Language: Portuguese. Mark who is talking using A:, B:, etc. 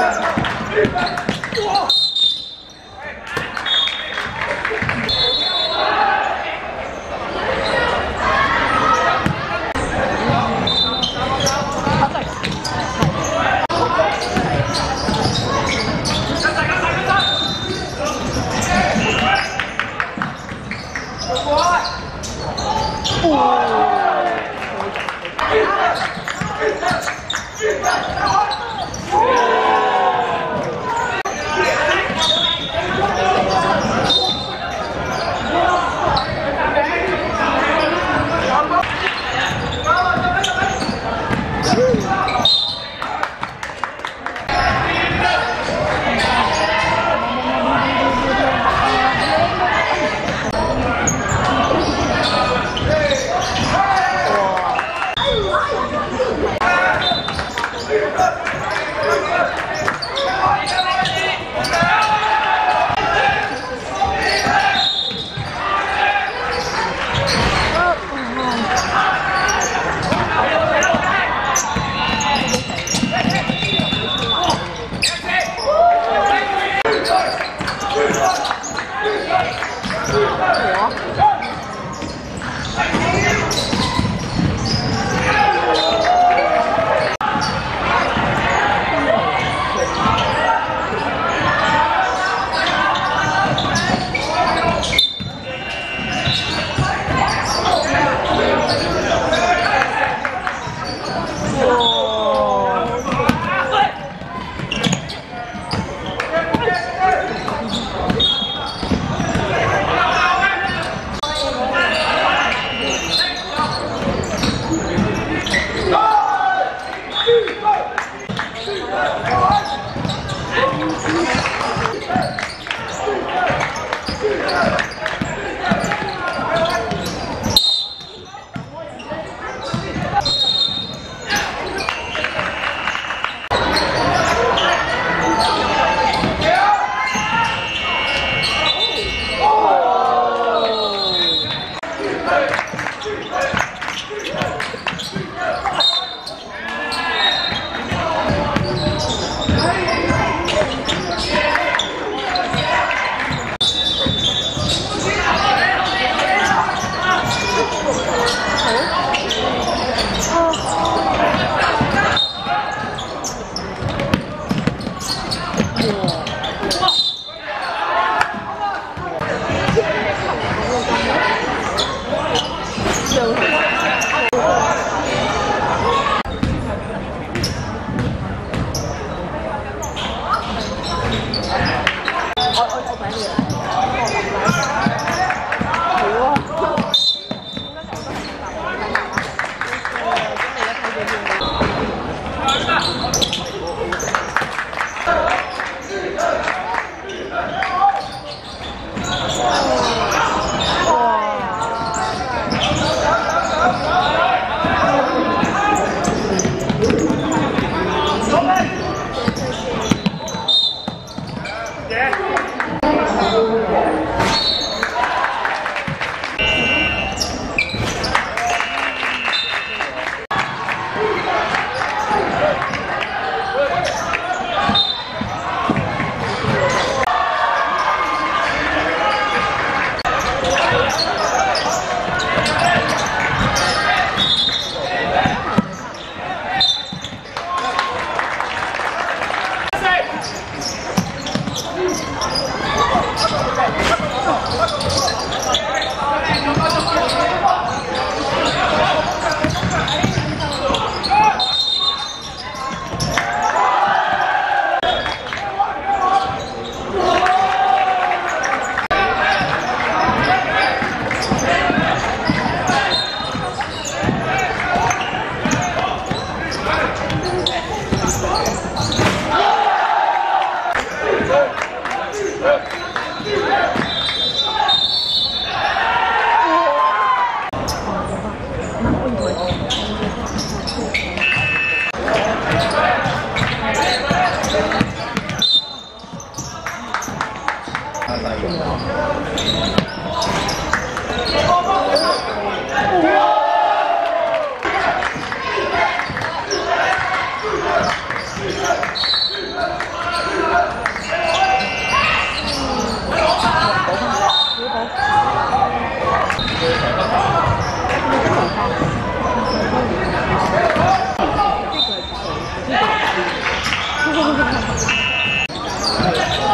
A: Defense! Defense! Amém. Thank you.